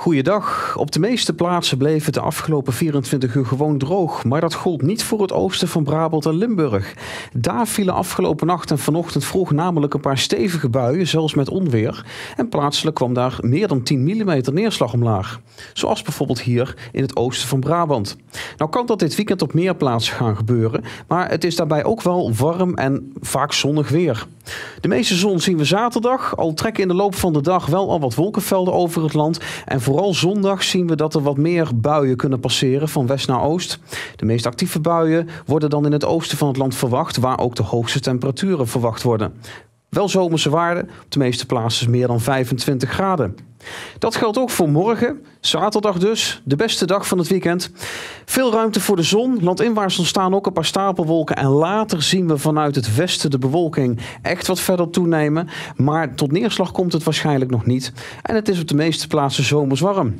Goeiedag. Op de meeste plaatsen bleef het de afgelopen 24 uur gewoon droog. Maar dat gold niet voor het oosten van Brabant en Limburg. Daar vielen afgelopen nacht en vanochtend vroeg namelijk een paar stevige buien, zelfs met onweer. En plaatselijk kwam daar meer dan 10 mm neerslag omlaag. Zoals bijvoorbeeld hier in het oosten van Brabant. Nou kan dat dit weekend op meer plaatsen gaan gebeuren. Maar het is daarbij ook wel warm en vaak zonnig weer. De meeste zon zien we zaterdag. Al trekken in de loop van de dag wel al wat wolkenvelden over het land. En vooral zondag zien we dat er wat meer buien kunnen passeren van west naar oost. De meest actieve buien worden dan in het oosten van het land verwacht, waar ook de hoogste temperaturen verwacht worden. Wel zomerse waarden, op de meeste plaatsen meer dan 25 graden. Dat geldt ook voor morgen, zaterdag dus, de beste dag van het weekend. Veel ruimte voor de zon, landinwaarts ontstaan ook een paar stapelwolken en later zien we vanuit het westen de bewolking echt wat verder toenemen. Maar tot neerslag komt het waarschijnlijk nog niet en het is op de meeste plaatsen zomers warm.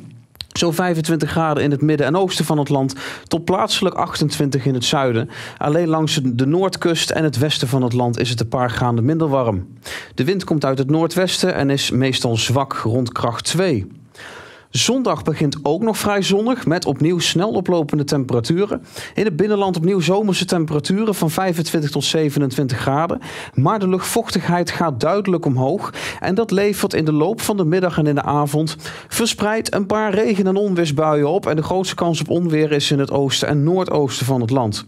Zo'n 25 graden in het midden en oosten van het land, tot plaatselijk 28 in het zuiden. Alleen langs de noordkust en het westen van het land is het een paar graden minder warm. De wind komt uit het noordwesten en is meestal zwak rond kracht 2. Zondag begint ook nog vrij zonnig met opnieuw snel oplopende temperaturen. In het binnenland opnieuw zomerse temperaturen van 25 tot 27 graden. Maar de luchtvochtigheid gaat duidelijk omhoog. En dat levert in de loop van de middag en in de avond verspreid een paar regen- en onweersbuien op. En de grootste kans op onweer is in het oosten en noordoosten van het land.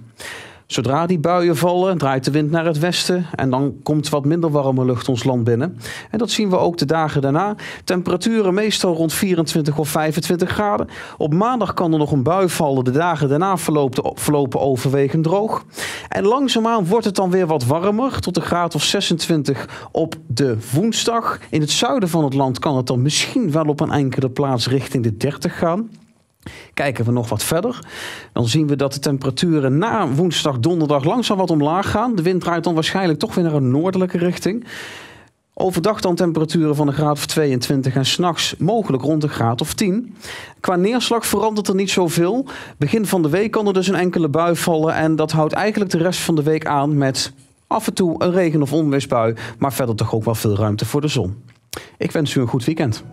Zodra die buien vallen, draait de wind naar het westen en dan komt wat minder warme lucht ons land binnen. En dat zien we ook de dagen daarna. Temperaturen meestal rond 24 of 25 graden. Op maandag kan er nog een bui vallen. De dagen daarna verlopen, overwegend droog. En langzaamaan wordt het dan weer wat warmer, tot een graad of 26 op de woensdag. In het zuiden van het land kan het dan misschien wel op een enkele plaats richting de 30 gaan. Kijken we nog wat verder, dan zien we dat de temperaturen na woensdag, donderdag langzaam wat omlaag gaan. De wind draait dan waarschijnlijk toch weer naar een noordelijke richting. Overdag dan temperaturen van een graad of 22 en s'nachts mogelijk rond een graad of 10. Qua neerslag verandert er niet zoveel. Begin van de week kan er dus een enkele bui vallen en dat houdt eigenlijk de rest van de week aan met af en toe een regen- of onweersbui, maar verder toch ook wel veel ruimte voor de zon. Ik wens u een goed weekend.